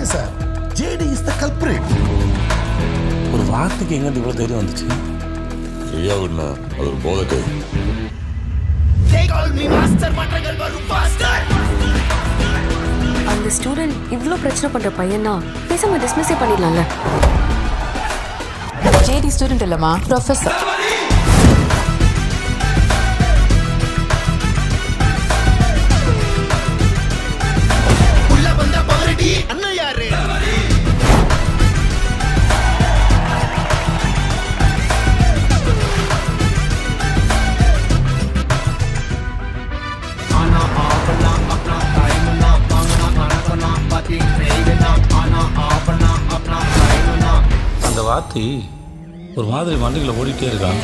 இல்ல sir. JD is the culprit ஒரு வார்த்தைக்கு எங்க இவ்வளவு தைரியம் வந்துச்சு? ஐயாவுன்னா அது ஒரு போதக்கை. அந்த ஸ்டூடெண்ட் இவ்ளோ பிரச்சனை பண்ற பையனா பேசாம டிஸ்மிஸே பண்ணிடலாம்ல. ஜேடி ஸ்டூடெண்ட் இல்லம்மா ப்ரொஃபஸர் வாத்தி ஒரு மாதிரி வண்டிகளை ஓடிட்டே இருக்கான்.